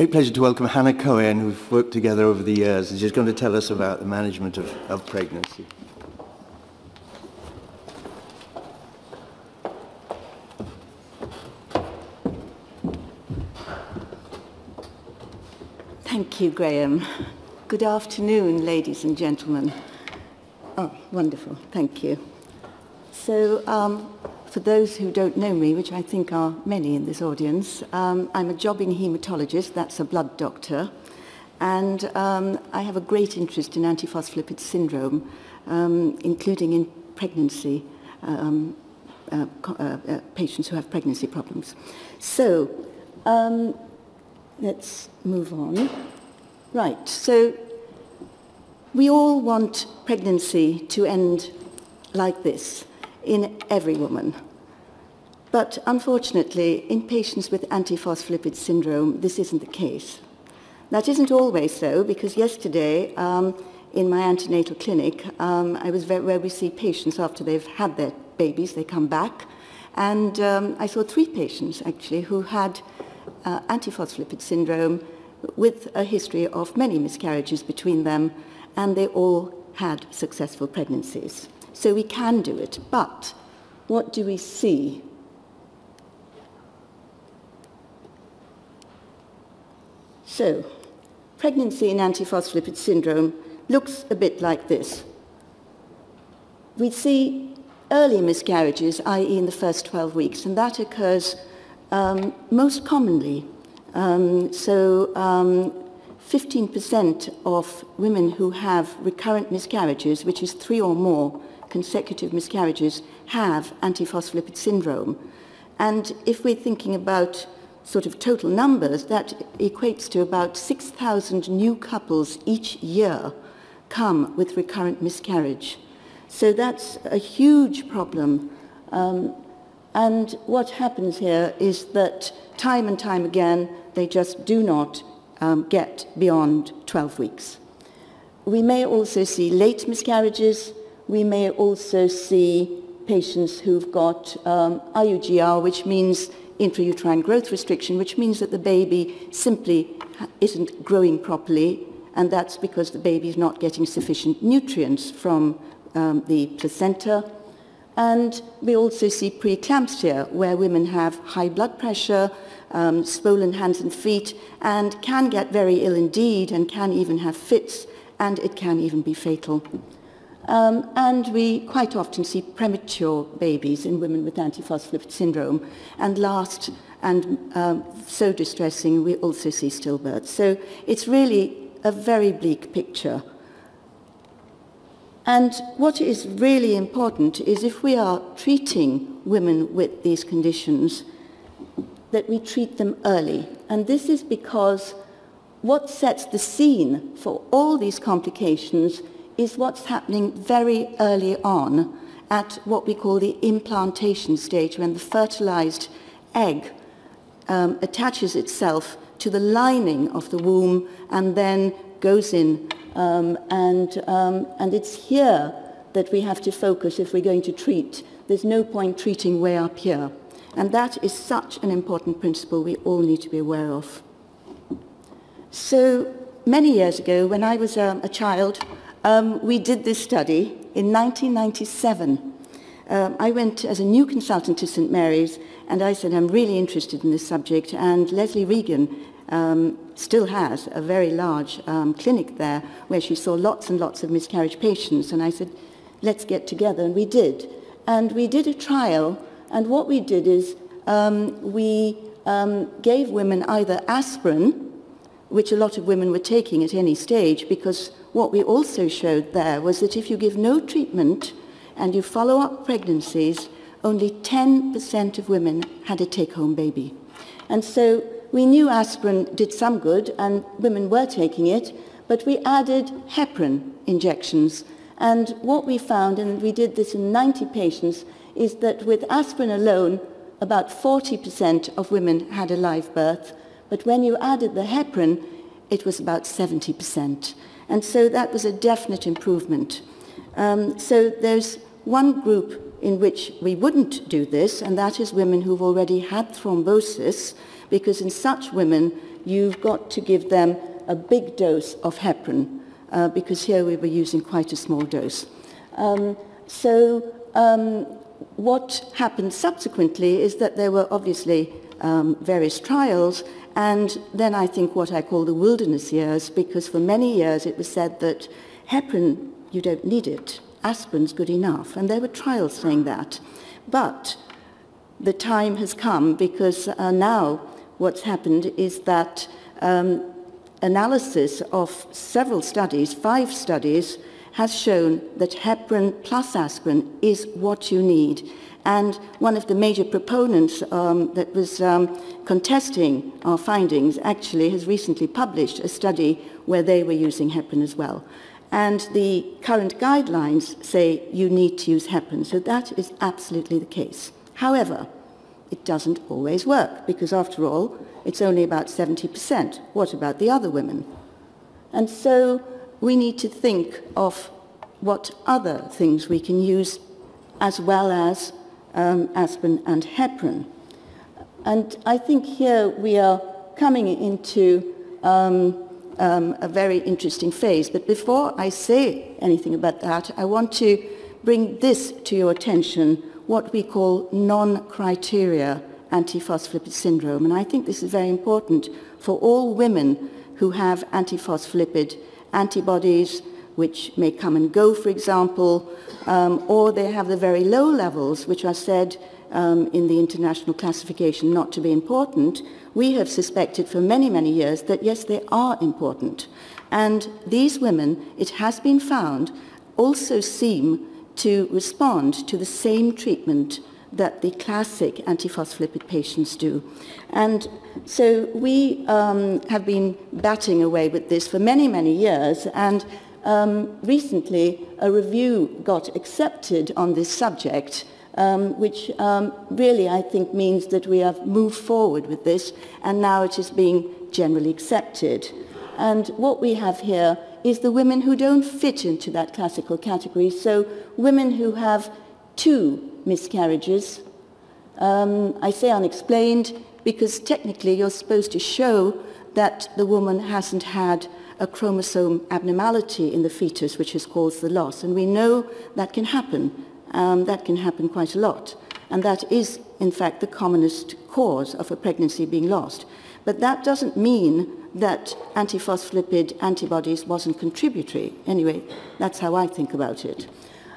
Great pleasure to welcome Hannah Cohen, who've worked together over the years, and she's going to tell us about the management of, of pregnancy. Thank you, Graham. Good afternoon, ladies and gentlemen. Oh, wonderful. Thank you. So, um, for those who don't know me, which I think are many in this audience, um, I'm a jobbing hematologist, that's a blood doctor, and um, I have a great interest in antiphospholipid syndrome, um, including in pregnancy, um, uh, uh, uh, patients who have pregnancy problems. So, um, let's move on. Right, so we all want pregnancy to end like this in every woman. But unfortunately, in patients with antiphospholipid syndrome, this isn't the case. That isn't always so, because yesterday, um, in my antenatal clinic, um, I was where we see patients after they've had their babies, they come back, and um, I saw three patients, actually, who had uh, antiphospholipid syndrome with a history of many miscarriages between them, and they all had successful pregnancies. So we can do it, but what do we see? So, pregnancy in antiphospholipid syndrome looks a bit like this. We see early miscarriages, i.e. in the first 12 weeks, and that occurs um, most commonly. Um, so 15% um, of women who have recurrent miscarriages, which is three or more consecutive miscarriages, have antiphospholipid syndrome. And if we're thinking about sort of total numbers, that equates to about 6,000 new couples each year come with recurrent miscarriage. So that's a huge problem. Um, and what happens here is that time and time again, they just do not um, get beyond 12 weeks. We may also see late miscarriages. We may also see patients who've got um, IUGR, which means intrauterine growth restriction, which means that the baby simply isn't growing properly, and that's because the baby is not getting sufficient nutrients from um, the placenta and we also see preeclampsia, where women have high blood pressure, um, swollen hands and feet, and can get very ill indeed, and can even have fits, and it can even be fatal. Um, and we quite often see premature babies in women with antiphospholipid syndrome. And last, and um, so distressing, we also see stillbirths. So it's really a very bleak picture and what is really important is if we are treating women with these conditions, that we treat them early. And this is because what sets the scene for all these complications is what's happening very early on at what we call the implantation stage, when the fertilized egg um, attaches itself to the lining of the womb and then goes in um, and, um, and it's here that we have to focus if we're going to treat. There's no point treating way up here. And that is such an important principle we all need to be aware of. So many years ago, when I was um, a child, um, we did this study in 1997. Um, I went as a new consultant to St. Mary's, and I said, I'm really interested in this subject. And Lesley Regan um, still has a very large um, clinic there where she saw lots and lots of miscarriage patients. And I said, let's get together. And we did. And we did a trial. And what we did is um, we gave women either aspirin, which a lot of women were taking at any stage, because what we also showed there was that if you give no treatment and you follow up pregnancies, only 10% of women had a take-home baby. And so we knew aspirin did some good and women were taking it, but we added heparin injections. And what we found, and we did this in 90 patients, is that with aspirin alone, about 40% of women had a live birth. But when you added the heparin, it was about 70%. And so that was a definite improvement. Um, so there's one group in which we wouldn't do this, and that is women who've already had thrombosis, because in such women, you've got to give them a big dose of heparin, uh, because here we were using quite a small dose. Um, so um, what happened subsequently is that there were obviously um, various trials, and then I think what I call the wilderness years, because for many years it was said that heparin, you don't need it, aspirin's good enough, and there were trials saying that. But the time has come because uh, now what's happened is that um, analysis of several studies, five studies, has shown that heparin plus aspirin is what you need. And one of the major proponents um, that was um, contesting our findings actually has recently published a study where they were using heparin as well. And the current guidelines say you need to use heparin. So that is absolutely the case. However, it doesn't always work because after all, it's only about 70%. What about the other women? And so we need to think of what other things we can use as well as um, aspirin and heparin. And I think here we are coming into um, um, a very interesting phase. But before I say anything about that, I want to bring this to your attention, what we call non-criteria antiphospholipid syndrome. And I think this is very important for all women who have antiphospholipid antibodies, which may come and go, for example, um, or they have the very low levels, which are said um, in the international classification not to be important, we have suspected for many, many years that yes, they are important. And these women, it has been found, also seem to respond to the same treatment that the classic antiphospholipid patients do. And so we um, have been batting away with this for many, many years, and um, recently a review got accepted on this subject, um, which um, really I think means that we have moved forward with this, and now it is being generally accepted. And what we have here is the women who don't fit into that classical category, so women who have two miscarriages. Um, I say unexplained because technically you're supposed to show that the woman hasn't had a chromosome abnormality in the fetus which has caused the loss. And we know that can happen. Um, that can happen quite a lot. And that is, in fact, the commonest cause of a pregnancy being lost. But that doesn't mean that antiphospholipid antibodies wasn't contributory. Anyway, that's how I think about it.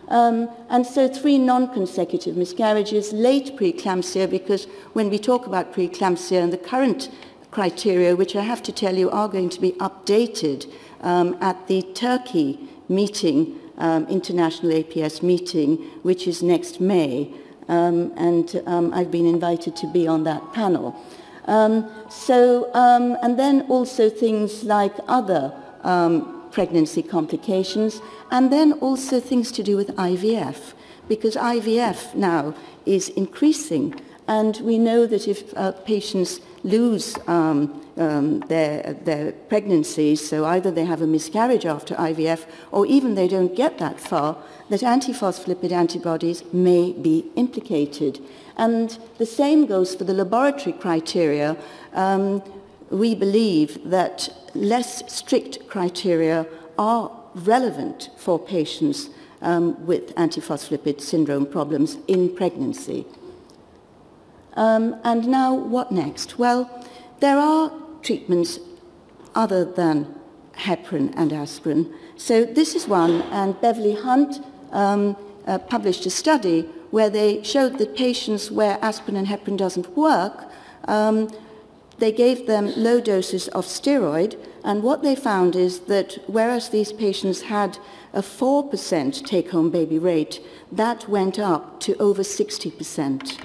Um, and so three non-consecutive miscarriages, late preeclampsia, because when we talk about preeclampsia and the current criteria, which I have to tell you are going to be updated um, at the Turkey meeting, um, International APS meeting, which is next May. Um, and um, I've been invited to be on that panel. Um, so, um, and then also things like other um, pregnancy complications, and then also things to do with IVF, because IVF now is increasing, and we know that if uh, patients lose um, um, their, their pregnancies, so either they have a miscarriage after IVF, or even they don't get that far, that antiphospholipid antibodies may be implicated. And the same goes for the laboratory criteria. Um, we believe that less strict criteria are relevant for patients um, with antiphospholipid syndrome problems in pregnancy. Um, and now, what next? Well, there are treatments other than heparin and aspirin. So this is one, and Beverley Hunt um, uh, published a study where they showed that patients where aspirin and heparin doesn't work, um, they gave them low doses of steroid, and what they found is that whereas these patients had a 4% take-home baby rate, that went up to over 60%.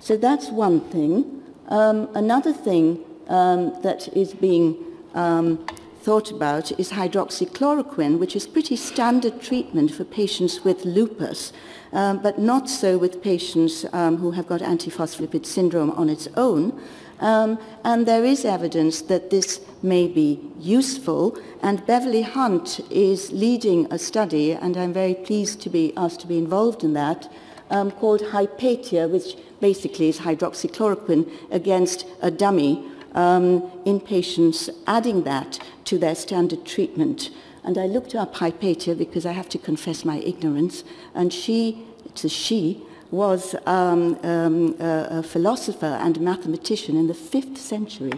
So that's one thing. Um, another thing um, that is being um, thought about is hydroxychloroquine, which is pretty standard treatment for patients with lupus, um, but not so with patients um, who have got antiphospholipid syndrome on its own. Um, and there is evidence that this may be useful, and Beverley Hunt is leading a study, and I'm very pleased to be asked to be involved in that, um, called Hypatia, which basically is hydroxychloroquine against a dummy um, in patients, adding that to their standard treatment. And I looked up Hypatia because I have to confess my ignorance, and she, it's a she, was um, um, a, a philosopher and mathematician in the 5th century.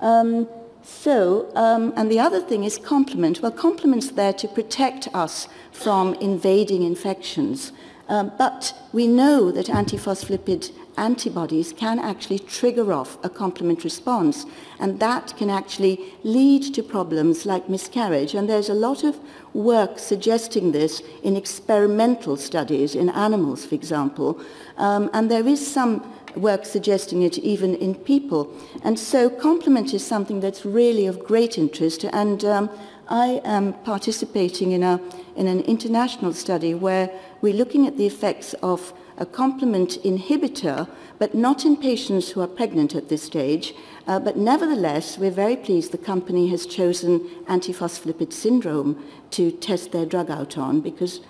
Um, so, um, and the other thing is complement. Well, complement's there to protect us from invading infections. Um, but we know that antiphospholipid antibodies can actually trigger off a complement response, and that can actually lead to problems like miscarriage. And there's a lot of work suggesting this in experimental studies in animals, for example, um, and there is some work suggesting it even in people. And so complement is something that's really of great interest, and um, I am participating in, a, in an international study where we're looking at the effects of a complement inhibitor, but not in patients who are pregnant at this stage. Uh, but nevertheless, we're very pleased the company has chosen antiphospholipid syndrome to test their drug out on because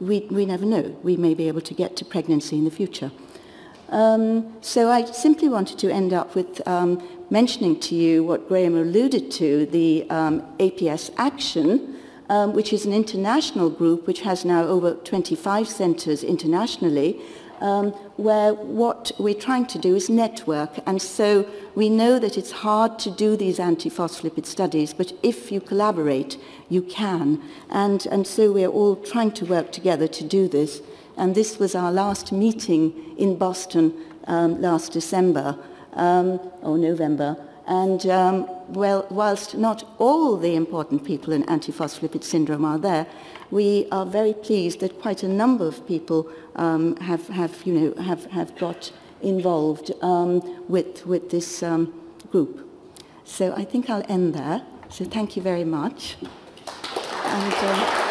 we, we never know. We may be able to get to pregnancy in the future. Um, so I simply wanted to end up with um, mentioning to you what Graham alluded to, the um, APS Action, um, which is an international group which has now over 25 centres internationally, um, where what we're trying to do is network. And so we know that it's hard to do these antiphospholipid studies, but if you collaborate, you can. And, and so we're all trying to work together to do this. And this was our last meeting in Boston um, last December um, or November. And um, well, whilst not all the important people in antiphospholipid syndrome are there, we are very pleased that quite a number of people um, have, have, you know, have, have got involved um, with, with this um, group. So I think I'll end there. So thank you very much. And, uh,